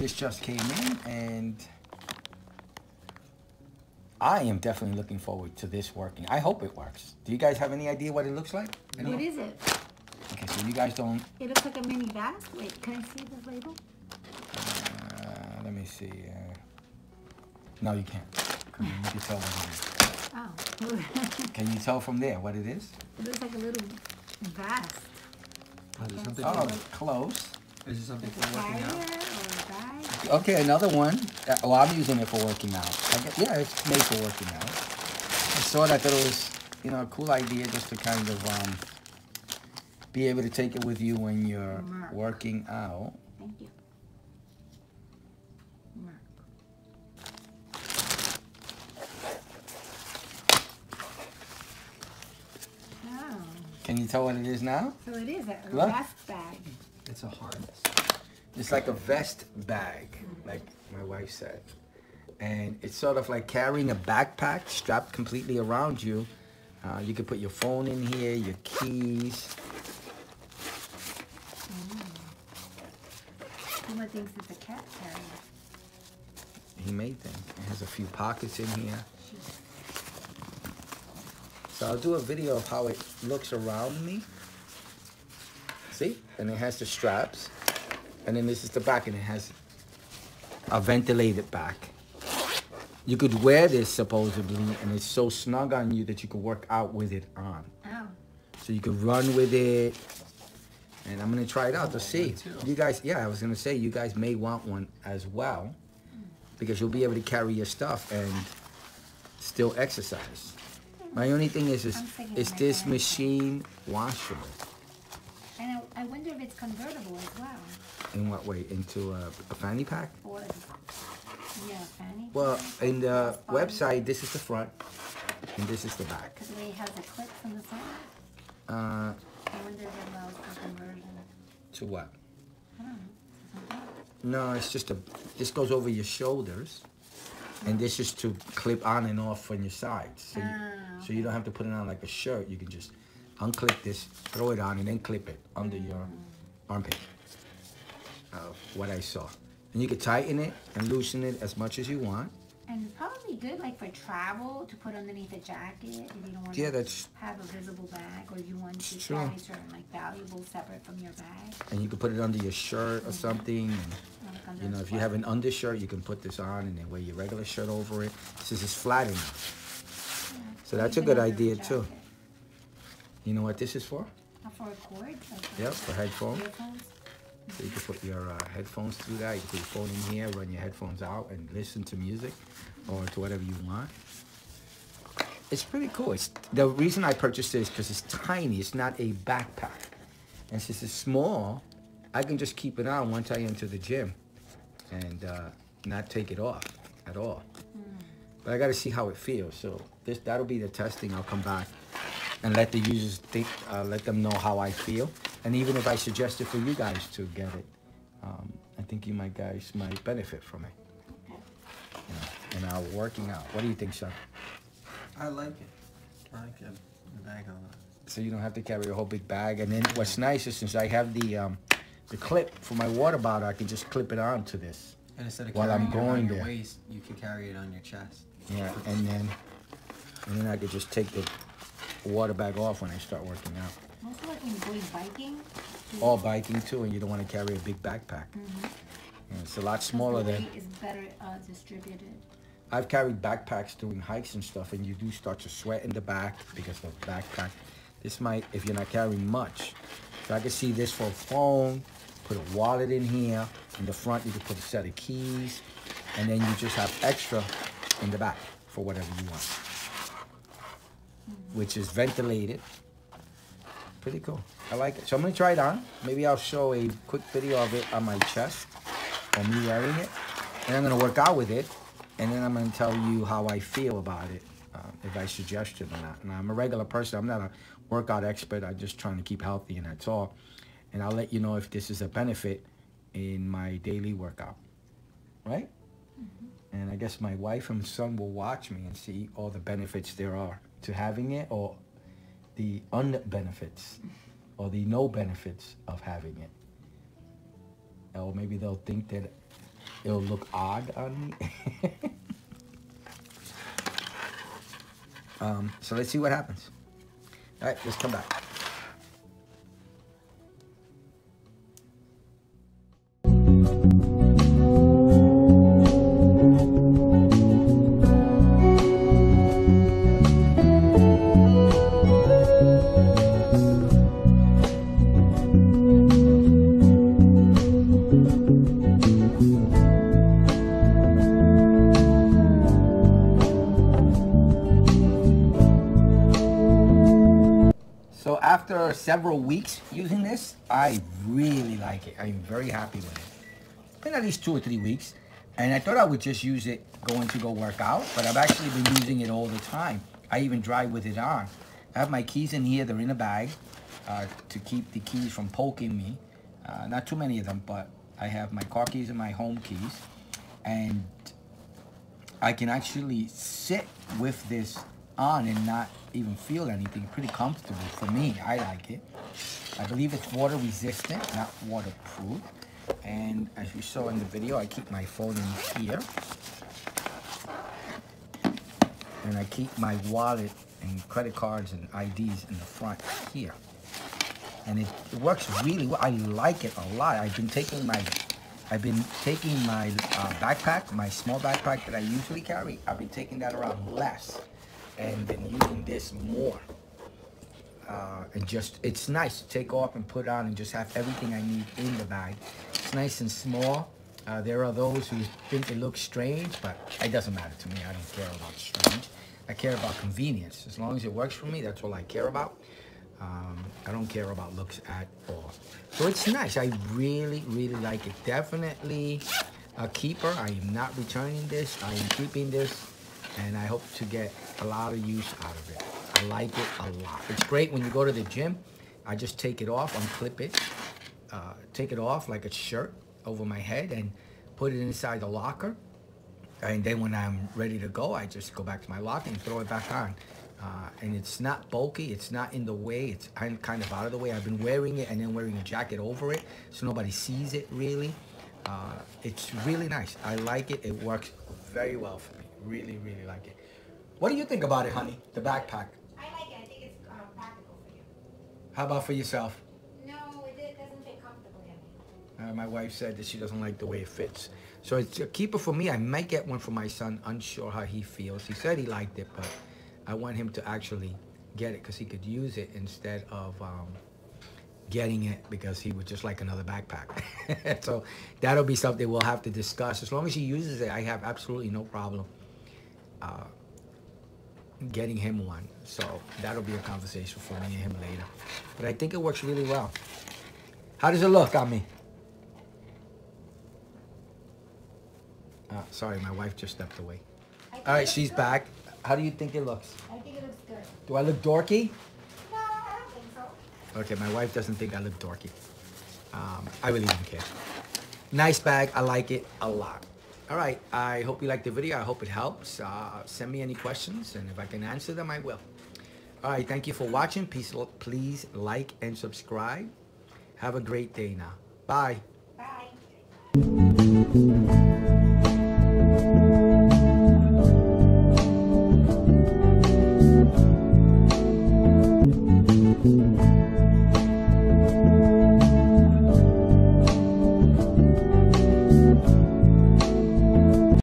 This just came in and I am definitely looking forward to this working. I hope it works. Do you guys have any idea what it looks like? What is it? Okay, so you guys don't, It looks like a mini vase. Wait, can I see the label? uh, let me see. Uh, no, you can't. You can tell what it is. Oh. Can you tell from there what it is? it looks like a little vase. Is it something, Oh, for, close. is it something for working out? or a bag. Okay, another one. Uh, well, I'm using it for working out. I get, yeah, it's made for working out. I saw that it was, you know, a cool idea just to kind of um, be able to take it with you when you're Mark. working out. Thank you. You tell what it is now? so it is a Look. vest bag. It's a harness. It's like a vest bag, like my wife said. And it's sort of like carrying a backpack strapped completely around you. Uh, you can put your phone in here, your keys. Puma thinks it's a cat carrier. He made them. It has a few pockets in here. So I'll do a video of how it looks around me. See? And it has the straps. And then this is the back and it has a ventilated back. You could wear this supposedly and it's so snug on you that you could work out with it on. Oh, So you could run with it. And I'm gonna try it out to Oh, see. You guys, yeah, I was gonna say you guys may want one as well. Because you'll be able to carry your stuff and still exercise. My only thing is, is, is this that. machine washable? and I, I wonder if it's convertible as well. In what way? Into a, a fanny pack? Or, yeah, fanny. Well, pack, in the website, this is the front and this is the back. Because it has a clip from the side. Uh, I wonder if it allows for conversion. to what? I don't know. No, it's just a. This goes over your shoulders, and this is to clip on and off on your sides. So you, Ah, so you don't have to put it on like a shirt. You can just unclip this, throw it on, and then clip it under your armpit. Uh, what I saw, and you can tighten it and loosen it as much as you want. And probably good like for travel to put underneath a jacket if you don't want Yeah, to that's have a visible bag or you want to Sure. carry certain like valuables separate from your bag. and you can put it under your shirt or something. And, you know, if you have an undershirt, you can put this on and then wear your regular shirt over it. This is flat enough. So that's a good idea too. You know what this is for? Uh, For a cord? Like Yep, for headphones. So you can put your uh, headphones through that. You can put your phone in here, run your headphones out, and listen to music or to whatever you want. It's pretty cool. It's the reason I purchased it is because it's tiny. It's not a backpack, and since it's small, I can just keep it on once I enter the gym, and uh, not take it off at all. But I got to see how it feels. So this that'll be the testing. I'll come back and let the users think, uh, let them know how I feel. And even if I suggest it for you guys to get it, um, I think you might guys might benefit from it. You know, and our working out. What do you think, son? I like it. I like it. The bag on it. So you don't have to carry a whole big bag. And then what's nice is since I have the um, the clip for my water bottle, I can just clip it on to this. And instead of While I'm going on your there. waist, you can carry it on your chest. Yeah, and then and then I could just take the water bag off when I start working out. Also like when you're going biking. All biking too, and you don't want to carry a big backpack. Mhm. Yeah, it's a lot smaller than. is better uh, distributed. I've carried backpacks doing hikes and stuff, and you do start to sweat in the back because of the backpack. This might, if you're not carrying much. So I can see this for a phone, put a wallet in here. In the front, you can put a set of keys, and then you just have extra in the back for whatever you want. Which is ventilated. Pretty cool. I like it. So I'm gonna try it on. Maybe I'll show a quick video of it on my chest, or me wearing it, and I'm gonna work out with it, and then I'm gonna tell you how I feel about it, um, if I suggest it or not. Now I'm a regular person. I'm not a workout expert. I'm just trying to keep healthy, and that's all. And I'll let you know if this is a benefit in my daily workout. Right? And I guess my wife and son will watch me and see all the benefits there are to having it, or the unbenefits or the no benefits of having it. Or maybe they'll think that it'll look odd on me. um, so let's see what happens. All right, let's come back. After several weeks using this, I really like it. I'm very happy with it. Been at least two or three weeks. And I thought I would just use it going to go work out, but I've actually been using it all the time. I even drive with it on. I have my keys in here, they're in a bag uh, to keep the keys from poking me. Uh, not too many of them, but I have my car keys and my home keys. And I can actually sit with this on and not even feel anything. Pretty comfortable for me. I like it. I believe it's water resistant, not waterproof. And as you saw in the video, I keep my phone in here. And I keep my wallet and credit cards and IDs in the front here. And it, it works really well. I like it a lot. I've been taking my I've been taking my uh, backpack, my small backpack that I usually carry. I've been taking that around less and been using this more. Uh, and just, it's nice to take off and put on and just have everything I need in the bag. It's nice and small. Uh, there are those who think it looks strange, but it doesn't matter to me. I don't care about strange. I care about convenience. As long as it works for me, that's all I care about. Um, I don't care about looks at all. So it's nice. I really, really like it. Definitely a keeper. I am not returning this. I am keeping this and I hope to get a lot of use out of it. I like it a lot. It's great when you go to the gym. I just take it off, unclip it, uh, take it off like a shirt over my head and put it inside the locker. And then when I'm ready to go, I just go back to my locker and throw it back on. Uh, and it's not bulky, it's not in the way, it's I'm kind of out of the way. I've been wearing it and then wearing a jacket over it so nobody sees it really. Uh, it's really nice. I like it. It works very well for me. Really, really like it. What do you think about it, honey? The backpack. I like it. I think it's uh, practical for you. How about for yourself? No, it, it doesn't fit comfortably on me. Uh, my wife said that she doesn't like the way it fits. So it's a keeper for me. I might get one for my son. Unsure how he feels. He said he liked it, but I want him to actually get it because he could use it instead of um, getting it because he would just like another backpack. so that'll be something we'll have to discuss. As long as he uses it, I have absolutely no problem uh, getting him one. So that'll be a conversation for me and him later. But I think it works really well. How does it look on me? Uh, sorry, my wife just stepped away. All right, she's looks back. How do you think it looks? I think it looks good. Do I look dorky? No, I don't think so. Okay, my wife doesn't think I look dorky. Um, I really don't care. Nice bag. I like it a lot. All right. I hope you liked the video. I hope it helps. Uh, send me any questions, and if I can answer them, I will. All right. Thank you for watching. Please, please like and subscribe. Have a great day now. Bye.